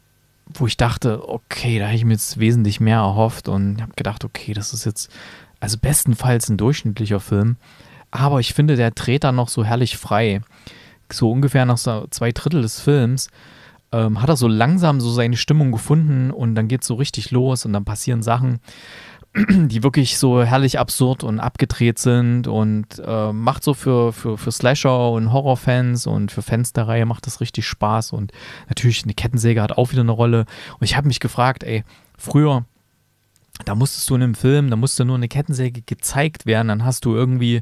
wo ich dachte, okay, da hätte ich mir jetzt wesentlich mehr erhofft und habe gedacht, okay, das ist jetzt also bestenfalls ein durchschnittlicher Film, aber ich finde, der dreht da noch so herrlich frei. So ungefähr nach so zwei Drittel des Films ähm, hat er so langsam so seine Stimmung gefunden und dann geht es so richtig los und dann passieren Sachen, die wirklich so herrlich absurd und abgedreht sind und äh, macht so für, für, für Slasher und Horrorfans und für Fans der Reihe macht das richtig Spaß und natürlich eine Kettensäge hat auch wieder eine Rolle und ich habe mich gefragt, ey, früher, da musstest du in einem Film, da musste nur eine Kettensäge gezeigt werden, dann hast du irgendwie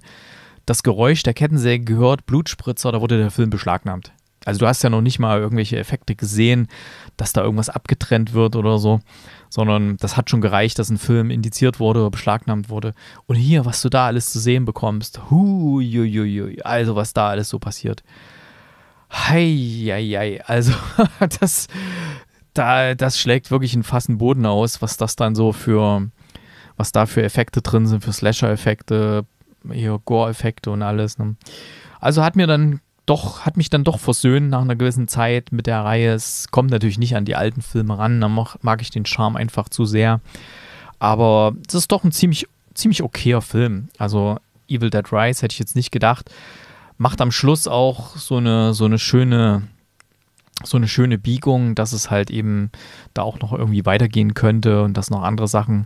das Geräusch der Kettensäge gehört, Blutspritzer, da wurde der Film beschlagnahmt. Also du hast ja noch nicht mal irgendwelche Effekte gesehen, dass da irgendwas abgetrennt wird oder so, sondern das hat schon gereicht, dass ein Film indiziert wurde oder beschlagnahmt wurde. Und hier, was du da alles zu sehen bekommst, hu, ju, ju, ju, also was da alles so passiert. Hei, hei, hei. also das, da, das schlägt wirklich einen fassen Boden aus, was das dann so für, was da für Effekte drin sind, für Slasher-Effekte, hier Gore-Effekte und alles. Ne? Also hat mir dann doch, hat mich dann doch versöhnt nach einer gewissen Zeit mit der Reihe. Es kommt natürlich nicht an die alten Filme ran, da mag, ich den Charme einfach zu sehr. Aber es ist doch ein ziemlich, ziemlich okayer Film. Also Evil Dead Rise hätte ich jetzt nicht gedacht. Macht am Schluss auch so eine, so eine schöne, so eine schöne Biegung, dass es halt eben da auch noch irgendwie weitergehen könnte und dass noch andere Sachen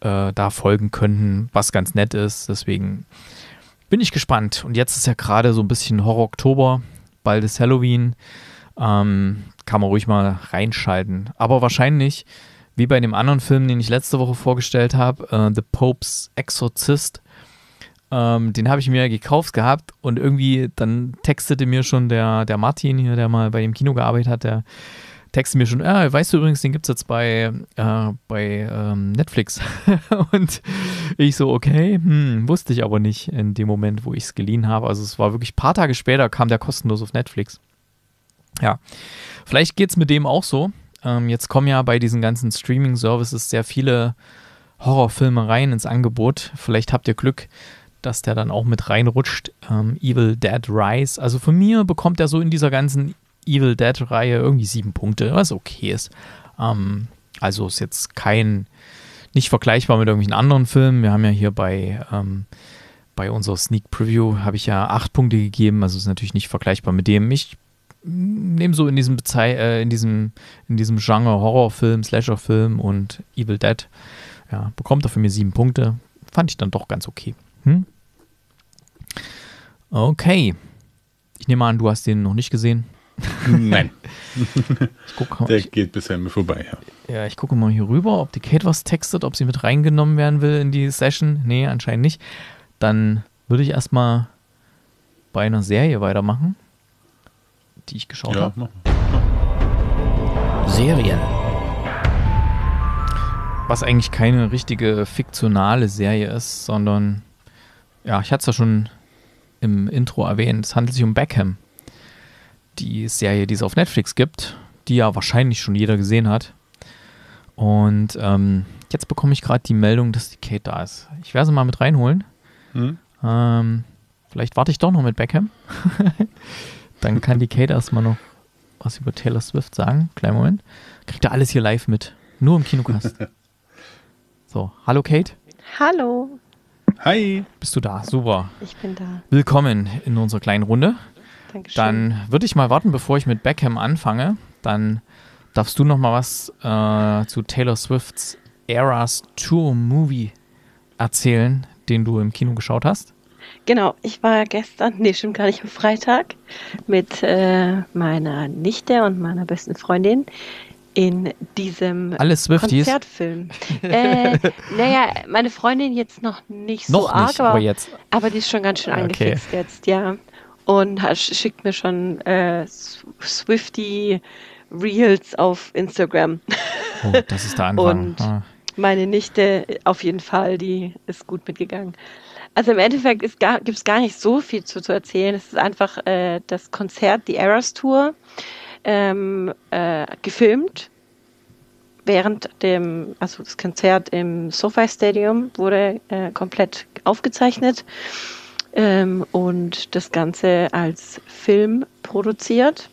äh, da folgen könnten, was ganz nett ist. Deswegen bin ich gespannt. Und jetzt ist ja gerade so ein bisschen Horror-Oktober, bald ist Halloween. Ähm, kann man ruhig mal reinschalten. Aber wahrscheinlich, wie bei dem anderen Film, den ich letzte Woche vorgestellt habe, äh, The Pope's Exorcist, ähm, den habe ich mir gekauft gehabt und irgendwie dann textete mir schon der, der Martin hier, der mal bei dem Kino gearbeitet hat, der textet mir schon, ah, weißt du übrigens, den gibt es jetzt bei, äh, bei ähm, Netflix. und ich so, okay, hm, wusste ich aber nicht in dem Moment, wo ich es geliehen habe. Also es war wirklich ein paar Tage später, kam der kostenlos auf Netflix. Ja, vielleicht geht es mit dem auch so. Ähm, jetzt kommen ja bei diesen ganzen Streaming-Services sehr viele Horrorfilme rein ins Angebot. Vielleicht habt ihr Glück, dass der dann auch mit reinrutscht. Ähm, Evil Dead Rise. Also von mir bekommt er so in dieser ganzen Evil Dead-Reihe irgendwie sieben Punkte, was okay ist. Ähm, also ist jetzt kein, nicht vergleichbar mit irgendwelchen anderen Filmen. Wir haben ja hier bei, ähm, bei unserer Sneak Preview habe ich ja acht Punkte gegeben, also ist natürlich nicht vergleichbar mit dem. Ich nehme so in diesem, Bezei äh, in diesem, in diesem Genre Horrorfilm, Slasherfilm und Evil Dead, ja, bekommt er für mir sieben Punkte. Fand ich dann doch ganz okay. Hm? Okay. Ich nehme an, du hast den noch nicht gesehen. Nein. guck, Der ich, geht bisher mir vorbei, ja. ja, ich gucke mal hier rüber, ob die Kate was textet, ob sie mit reingenommen werden will in die Session. Nee, anscheinend nicht. Dann würde ich erstmal bei einer Serie weitermachen, die ich geschaut Ja, habe. Serien. Was eigentlich keine richtige fiktionale Serie ist, sondern, ja, ich hatte es ja schon im Intro erwähnt, es handelt sich um Beckham. Die Serie, die es auf Netflix gibt, die ja wahrscheinlich schon jeder gesehen hat. Und ähm, jetzt bekomme ich gerade die Meldung, dass die Kate da ist. Ich werde sie mal mit reinholen. Hm? Ähm, vielleicht warte ich doch noch mit Beckham. Dann kann die Kate erstmal noch was über Taylor Swift sagen. Kleinen Moment. Kriegt ihr alles hier live mit. Nur im Kinocast. so, hallo Kate. Hallo, Hi. Bist du da? Super. ich bin da. Willkommen in unserer kleinen Runde. Dankeschön. Dann würde ich mal warten, bevor ich mit Beckham anfange. Dann darfst du noch mal was äh, zu Taylor Swifts Eras Tour Movie erzählen, den du im Kino geschaut hast. Genau, ich war gestern, nee, stimmt gar nicht, am Freitag mit äh, meiner Nichte und meiner besten Freundin in diesem Alle Swifties. Konzertfilm. äh, naja, meine Freundin jetzt noch nicht so noch arg, nicht, aber, aber jetzt. aber die ist schon ganz schön Okay. angefixt jetzt, ja. Und schickt mir schon äh, Swifty Reels auf Instagram. Oh, das ist der Anfang. Und- ah. Meine Nichte auf jeden Fall, die ist gut mitgegangen. Also im Endeffekt gibt es gar nicht so viel zu, zu erzählen. Es ist einfach äh, das Konzert, die Eras Tour, ähm, äh, gefilmt. Während dem, also das Konzert im SoFi Stadium wurde äh, komplett aufgezeichnet ähm, und das Ganze als Film produziert.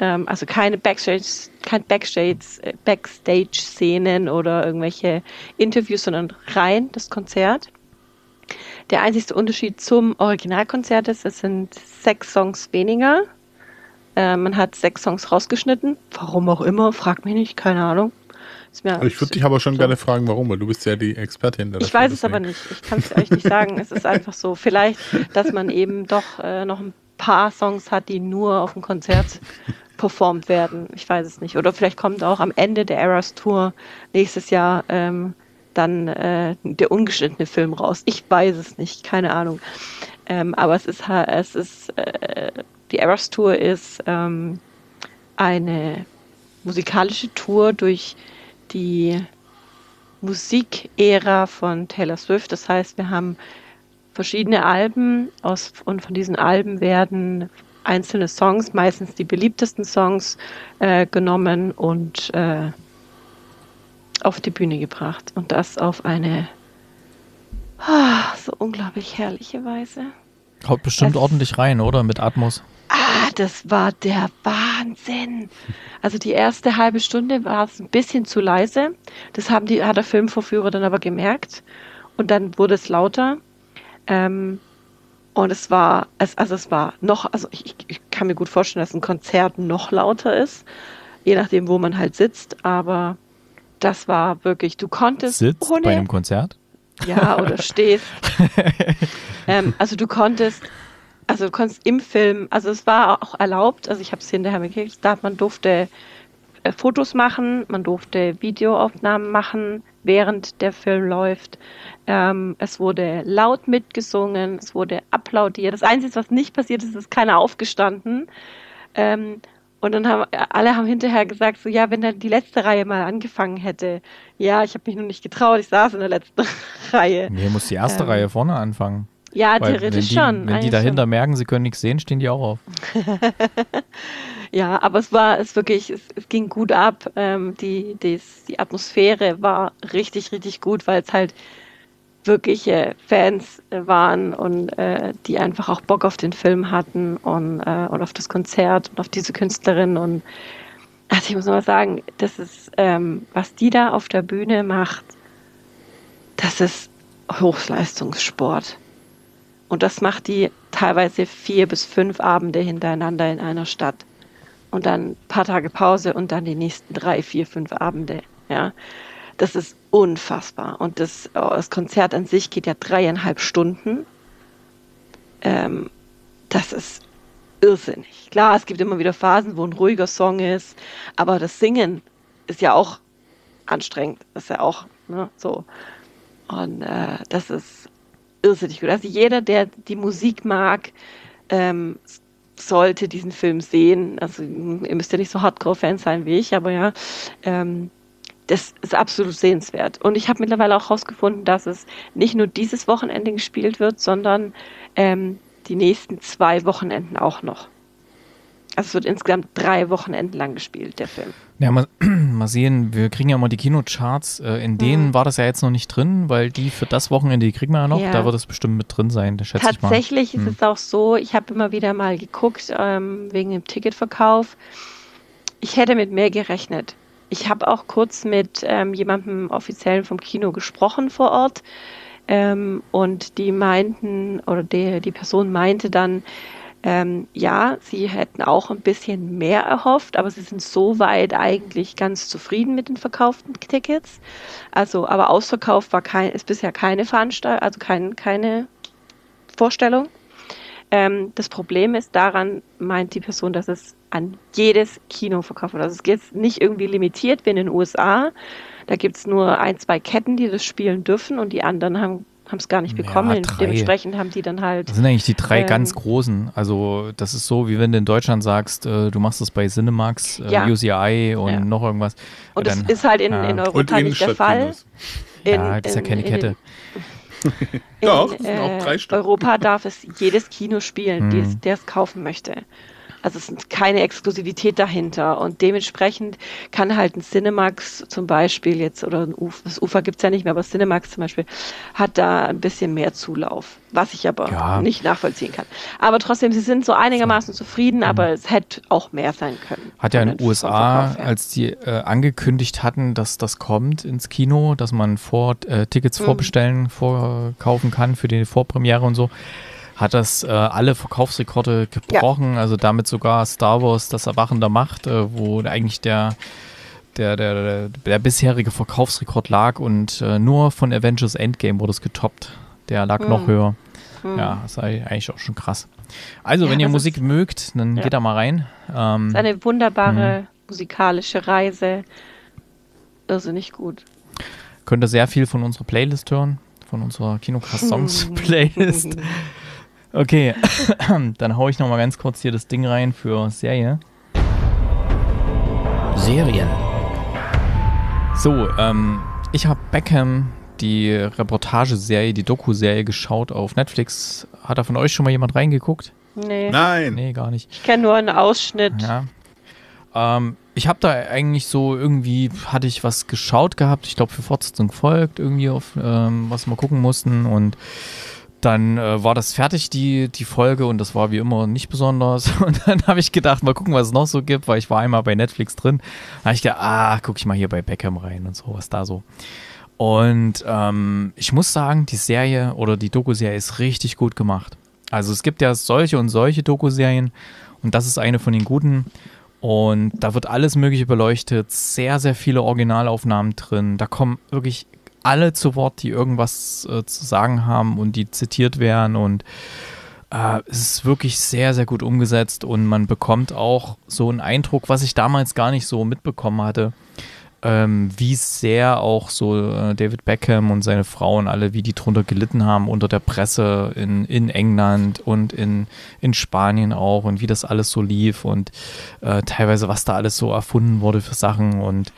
Ähm, also keine Backstage, kein Backstage, äh, Backstage-Szenen oder irgendwelche Interviews, sondern rein das Konzert. Der einzigste Unterschied zum Originalkonzert ist, es sind sechs Songs weniger. Äh, man hat sechs Songs rausgeschnitten. Warum auch immer, frag mich nicht, keine Ahnung. Mir Ich würde dich aber schon so. gerne fragen, warum, weil du bist ja die Expertin. ich weiß es aber nicht. Ich kann es euch nicht sagen. Es ist einfach so. Vielleicht, dass man eben doch äh, noch ein paar Songs hat, die nur auf dem Konzert performt werden. Ich weiß es nicht. Oder vielleicht kommt auch am Ende der Eras Tour nächstes Jahr ähm, dann äh, der ungeschnittene Film raus. Ich weiß es nicht. Keine Ahnung. Ähm, aber es ist, es ist, äh, die Eras Tour ist ähm, eine musikalische Tour durch die Musikära von Taylor Swift. Das heißt, wir haben verschiedene Alben aus, und von diesen Alben werden einzelne Songs, meistens die beliebtesten Songs, äh, genommen und äh, auf die Bühne gebracht. Und das auf eine ah, so unglaublich herrliche Weise. Haut bestimmt Es- ordentlich rein, oder? Mit Atmos. Ah, das war der Wahnsinn. Also die erste halbe Stunde war es ein bisschen zu leise. Das haben die, hat der Filmvorführer dann aber gemerkt. Und dann wurde es lauter. Ähm, und es war, es, also es war noch, also ich, ich kann mir gut vorstellen, dass ein Konzert noch lauter ist, je nachdem, wo man halt sitzt. Aber das war wirklich, du konntest Sitzt ohne, bei einem Konzert? ja, oder stehst. ähm, also du konntest, also du konntest im Film, also es war auch erlaubt, also ich habe es hinterher mitgekriegt, da man durfte äh, Fotos machen, man durfte Videoaufnahmen machen, während der Film läuft. Ähm, es wurde laut mitgesungen, es wurde applaudiert. Das Einzige, was nicht passiert ist, ist keiner aufgestanden. Ähm, und dann haben alle haben hinterher gesagt, so ja, wenn dann die letzte Reihe mal angefangen hätte. Ja, ich habe mich noch nicht getraut, ich saß in der letzten Reihe. Nee, muss die erste Ähm, Reihe vorne anfangen. Ja, Weil wenn theoretisch die, schon. Wenn die dahinter schon. merken, sie können nichts sehen, stehen die auch auf. Ja, aber es war es wirklich, es, es ging gut ab. Ähm, die, dies, die Atmosphäre war richtig, richtig gut, weil es halt wirkliche Fans waren und äh, die einfach auch Bock auf den Film hatten und, äh, und auf das Konzert und auf diese Künstlerin. Und also ich muss mal sagen, das ist, ähm, was die da auf der Bühne macht, das ist Hochleistungssport. Und das macht die teilweise vier bis fünf Abende hintereinander in einer Stadt. Und dann ein paar Tage Pause und dann die nächsten drei, vier, fünf Abende. Ja, das ist unfassbar. Und das, oh, das Konzert an sich geht ja dreieinhalb Stunden. Ähm, das ist irrsinnig. Klar, es gibt immer wieder Phasen, wo ein ruhiger Song ist, aber das Singen ist ja auch anstrengend. Das ist ja auch ne, so. Und äh, das ist irrsinnig gut. Also jeder, der die Musik mag, ähm, sollte diesen Film sehen. Also ihr müsst ja nicht so Hardcore-Fan sein wie ich, aber ja, ähm, das ist absolut sehenswert. Und ich habe mittlerweile auch herausgefunden, dass es nicht nur dieses Wochenende gespielt wird, sondern ähm, die nächsten zwei Wochenenden auch noch. Also es wird insgesamt drei Wochenenden lang gespielt, der Film. Ja, mal, mal sehen, wir kriegen ja immer die Kinocharts. Äh, In denen Mhm. war das ja jetzt noch nicht drin, weil die für das Wochenende, die kriegen wir ja noch. Ja. Da wird es bestimmt mit drin sein, schätze ich mal. Tatsächlich ist Hm. es auch so, ich habe immer wieder mal geguckt ähm, wegen dem Ticketverkauf. Ich hätte mit mehr gerechnet. Ich habe auch kurz mit ähm, jemandem offiziellen vom Kino gesprochen vor Ort ähm, und die meinten, oder die, die Person meinte dann, ähm, ja, sie hätten auch ein bisschen mehr erhofft, aber sie sind soweit eigentlich ganz zufrieden mit den verkauften Tickets. Also, aber ausverkauft war kein, ist bisher keine Veranstaltung, also kein, keine Vorstellung. Ähm, das Problem ist daran, meint die Person, dass es an jedes Kino verkauft wird. Also es ist nicht irgendwie limitiert wie in den USA. Da gibt es nur ein, zwei Ketten, die das spielen dürfen und die anderen haben haben es gar nicht Ja, bekommen. drei. Dementsprechend haben die dann halt. Das sind eigentlich die drei Ähm, ganz großen. Also das ist so, wie wenn du in Deutschland sagst, äh, du machst das bei Cinemax, äh, Ja. UCI und Ja. noch irgendwas. Und das Dann- ist halt in, ja. in Und Europa nicht der Fall. In, ja, das ist ja keine in- Kette. In, Doch, es sind auch äh, drei Stück. Europa darf es jedes Kino spielen, Hm. es, der es kaufen möchte. Also es ist keine Exklusivität dahinter und dementsprechend kann halt ein Cinemax zum Beispiel jetzt oder ein Ufer, das Ufer gibt es ja nicht mehr, aber Cinemax zum Beispiel hat da ein bisschen mehr Zulauf, was ich aber Ja. nicht nachvollziehen kann. Aber trotzdem, sie sind so einigermaßen zufrieden, aber es hätte auch mehr sein können. Mhm. Hat ja in den- USA, als die äh, angekündigt hatten, dass das kommt ins Kino, dass man vor äh, Tickets Mhm. vorbestellen, vorkaufen kann für die Vorpremiere und so, hat das äh, alle Verkaufsrekorde gebrochen. Also damit sogar Star Wars das Erwachen der Macht, äh, wo eigentlich der der, der, der, der bisherige Verkaufsrekord lag und äh, nur von Avengers Endgame wurde es getoppt. Der lag noch Mhm. höher. Hm. Ja, das ist eigentlich auch schon krass. Also, Ja, wenn ihr das Musik ist- mögt, dann ja. geht da mal rein. Ähm, Es ist eine wunderbare Mhm. musikalische Reise. Irrsinnig gut. könnt ihr sehr viel von unserer Playlist hören, von unserer Kinocast Songs Playlist. Okay, dann hau ich noch mal ganz kurz hier das Ding rein für Serie. Serien. So, ähm, ich habe Beckham, die Reportageserie, die Doku-Serie geschaut auf Netflix. Hat da von euch schon mal jemand reingeguckt? Nee. Nein. Nee, gar nicht. Ich kenne nur einen Ausschnitt. Ja. Ähm, ich habe da eigentlich so irgendwie, hatte ich was geschaut gehabt, ich glaube für Fortsetzung folgt, irgendwie auf ähm, was wir gucken mussten und dann äh, war das fertig, die, die Folge, und das war wie immer nicht besonders. Und dann habe ich gedacht, mal gucken, was es noch so gibt, weil ich war einmal bei Netflix drin. Da habe ich gedacht, ah, gucke ich mal hier bei Beckham rein und so, was da so. Und ähm, ich muss sagen, die Serie oder die Doku-Serie ist richtig gut gemacht. Also es gibt ja solche und solche Doku-Serien und das ist eine von den guten. Und da wird alles Mögliche beleuchtet, sehr, sehr viele Originalaufnahmen drin. Da kommen wirklich alle zu Wort, die irgendwas äh, zu sagen haben und die zitiert werden. Und äh, es ist wirklich sehr, sehr gut umgesetzt und man bekommt auch so einen Eindruck, was ich damals gar nicht so mitbekommen hatte, ähm, wie sehr auch so äh, David Beckham und seine Frauen alle, wie die drunter gelitten haben unter der Presse in, in England und in, in Spanien auch und wie das alles so lief und äh, teilweise, was da alles so erfunden wurde für Sachen und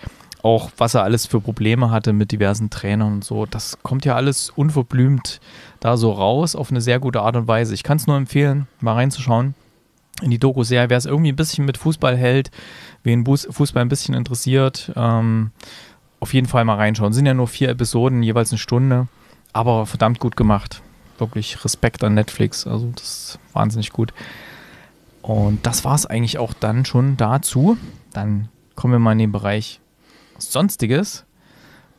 auch was er alles für Probleme hatte mit diversen Trainern und so. Das kommt ja alles unverblümt da so raus auf eine sehr gute Art und Weise. Ich kann es nur empfehlen, mal reinzuschauen in die Doku-Serie. Wer es irgendwie ein bisschen mit Fußball hält, wen Fußball ein bisschen interessiert, ähm, auf jeden Fall mal reinschauen. Sind ja nur vier Episoden, jeweils eine Stunde, aber verdammt gut gemacht. Wirklich Respekt an Netflix. Also das ist wahnsinnig gut. Und das war es eigentlich auch dann schon dazu. Dann kommen wir mal in den Bereich Sonstiges.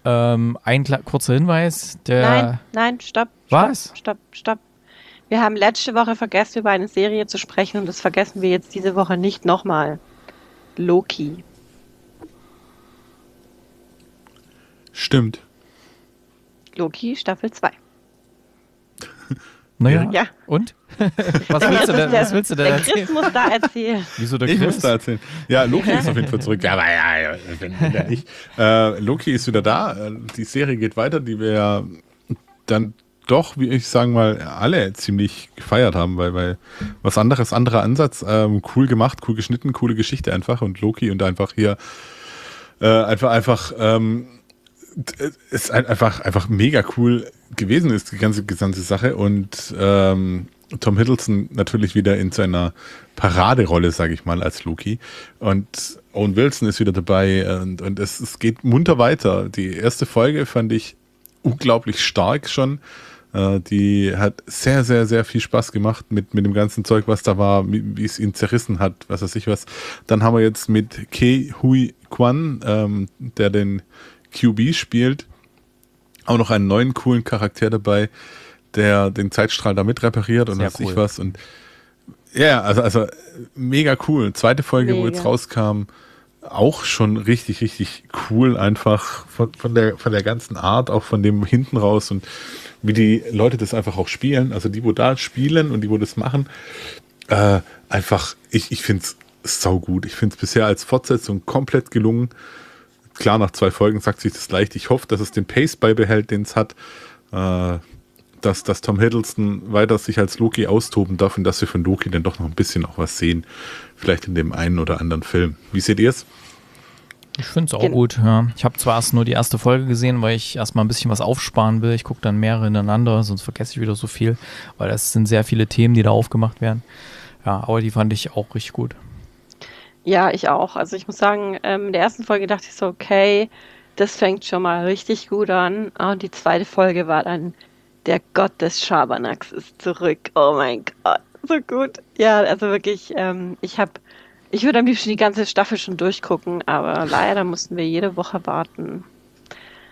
Ähm, ein kurzer Hinweis. nein, nein, stopp. Was? Stopp, stopp, stopp. Wir haben letzte Woche vergessen, über eine Serie zu sprechen und das vergessen wir jetzt diese Woche nicht nochmal. Loki. Stimmt. Loki, Staffel 2. Naja, ja. und? was, willst du denn, was willst du denn der erzählen? Chris muss da erzählen. Wieso der Ich Chris? muss da erzählen. Ja, Loki ist auf jeden Fall zurück. Ja, aber ja, ja wenn, wenn nicht. Äh, Loki ist wieder da. Äh, Die Serie geht weiter, die wir ja dann doch, wie ich sagen mal, alle ziemlich gefeiert haben, weil, weil was anderes, anderer Ansatz, ähm, cool gemacht, cool geschnitten, coole Geschichte einfach und Loki und einfach hier äh, einfach, einfach, ähm, ist ein- einfach, einfach mega cool gewesen ist, die ganze, ganze Sache und ähm, Tom Hiddleston natürlich wieder in seiner Paraderolle, sage ich mal, als Loki. Und Owen Wilson ist wieder dabei und, und es, es geht munter weiter. Die erste Folge fand ich unglaublich stark schon. Äh, die hat sehr, sehr, sehr viel Spaß gemacht mit, mit dem ganzen Zeug, was da war, wie, wie es ihn zerrissen hat, was weiß ich was. Dann haben wir jetzt mit Ke Hui Kwan, ähm, der den QB spielt, auch noch einen neuen coolen Charakter dabei, der den Zeitstrahl damit repariert und Sehr was cool. ich was. Und ja, also, also mega cool. Zweite Folge, wo Mega. jetzt rauskam, auch schon richtig, richtig cool, einfach von, von, der, von der ganzen Art, auch von dem hinten raus und wie die Leute das einfach auch spielen. Also die, wo da spielen und die, wo das machen, äh, einfach, ich, ich finde es saugut. Ich finde es bisher als Fortsetzung komplett gelungen. Klar, nach zwei Folgen sagt sich das leicht. Ich hoffe, dass es den Pace beibehält, den es hat. Äh, dass, dass Tom Hiddleston weiter sich als Loki austoben darf und dass wir von Loki dann doch noch ein bisschen auch was sehen. Vielleicht in dem einen oder anderen Film. Wie seht ihr es? Ich finde es auch Gen- gut, ja. Ich habe zwar erst nur die erste Folge gesehen, weil ich erstmal ein bisschen was aufsparen will. Ich gucke dann mehrere hintereinander, sonst vergesse ich wieder so viel, weil es sind sehr viele Themen, die da aufgemacht werden. Ja, aber die fand ich auch richtig gut. Ja, ich auch. Also ich muss sagen, ähm, in der ersten Folge dachte ich so, okay, das fängt schon mal richtig gut an. Und die zweite Folge war dann, der Gott des Schabernacks ist zurück. Oh mein Gott, so gut. Ja, also wirklich, ähm, ich habe, ich würde am liebsten die ganze Staffel schon durchgucken, aber leider mussten wir jede Woche warten.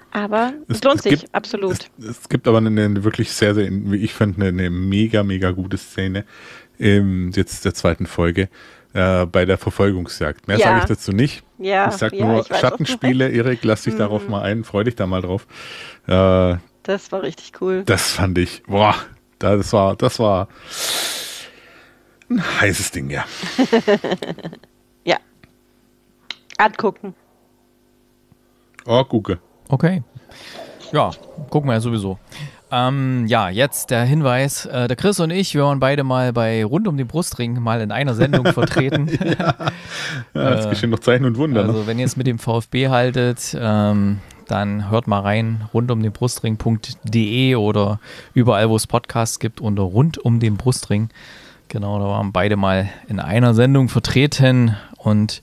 Aber es, Es- lohnt es sich, gibt- absolut. Es gibt aber eine, eine wirklich sehr, sehr, wie ich fand, eine, eine mega, mega gute Szene im jetzt der zweiten Folge äh, bei der Verfolgungsjagd. Mehr Ja. sage ich dazu nicht. Ja, ich sag ja, nur ich Schattenspiele, Erik, lass dich darauf mal ein, freu dich da mal drauf. Äh, Das war richtig cool. das fand ich, boah, das war, das war ein heißes Ding, ja. Ja. Angucken. Oh, gucke. Okay. Ja, gucken wir ja sowieso. Ähm, ja, jetzt der Hinweis. Äh, der Chris und ich, wir waren beide mal bei Rund um den Brustring mal in einer Sendung vertreten. Ja, es geschehen noch Zeichen und Wunder. ne? Also wenn ihr es mit dem VfB haltet, ähm, dann hört mal rein, rund um den Brustring.de oder überall, wo es Podcasts gibt, unter rund um den Brustring. Genau, da waren beide mal in einer Sendung vertreten und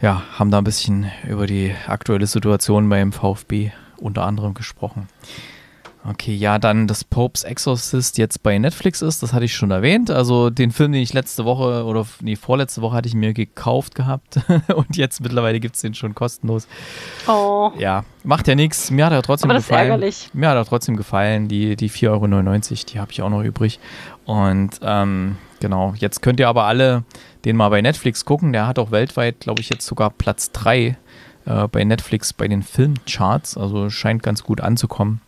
ja, haben da ein bisschen über die aktuelle Situation beim VfB unter anderem gesprochen. Okay, ja, dann das Popes Exorcist jetzt bei Netflix ist, das hatte ich schon erwähnt. Also den Film, den ich letzte Woche oder nee, vorletzte Woche hatte ich mir gekauft gehabt und jetzt mittlerweile gibt es den schon kostenlos. Oh. Ja, macht ja nichts. Mir hat er trotzdem Aber das ist gefallen. ärgerlich. Mir hat er trotzdem gefallen. Die, die 4,99 Euro, die habe ich auch noch übrig. Und ähm, genau, jetzt könnt ihr aber alle den mal bei Netflix gucken. Der hat auch weltweit, glaube ich, jetzt sogar Platz 3 äh, bei Netflix bei den Filmcharts. Also scheint ganz gut anzukommen.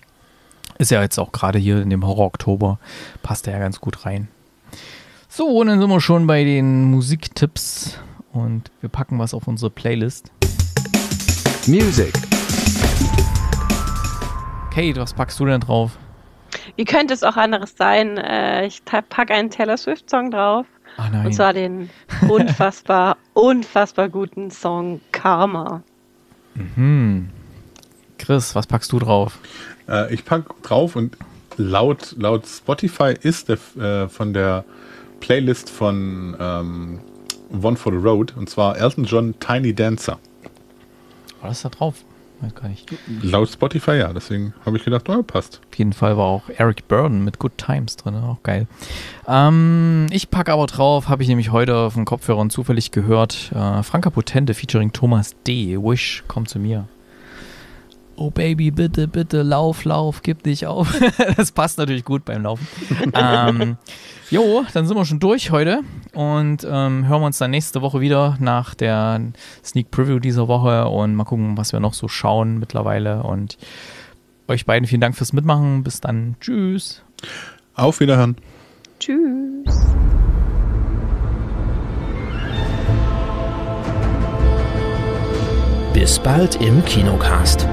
Ist ja jetzt auch gerade hier in dem Horror-Oktober, passt der ja ganz gut rein. So, und dann sind wir schon bei den Musiktipps und wir packen was auf unsere Playlist. Music. Kate, was packst du denn drauf? Wie könnte es auch anderes sein? Äh, ich packe einen Taylor Swift-Song drauf. Ah nein. Und zwar den unfassbar, unfassbar guten Song Karma. Hm. Chris, was packst du drauf? Äh, ich pack drauf und laut, laut Spotify ist der äh, von der Playlist von ähm, One for the Road und zwar Elton John Tiny Dancer. War das da drauf? Weiß gar nicht. Laut Spotify ja, deswegen habe ich gedacht, oh, passt. Auf jeden Fall war auch Eric Burden mit Good Times drin, auch geil. Ähm, ich packe aber drauf, habe ich nämlich heute auf dem Kopfhörern zufällig gehört, äh, Franka Potente featuring Thomas D. Wish, komm zu mir. Oh Baby, bitte, bitte, lauf, lauf, gib dich auf. das passt natürlich gut beim Laufen. ähm, jo, dann sind wir schon durch heute und ähm, hören wir uns dann nächste Woche wieder nach der Sneak Preview dieser Woche und mal gucken, was wir noch so schauen mittlerweile. Und euch beiden vielen Dank fürs Mitmachen. Bis dann. Tschüss. Auf Wiederhören. Tschüss. Bis bald im Kinocast.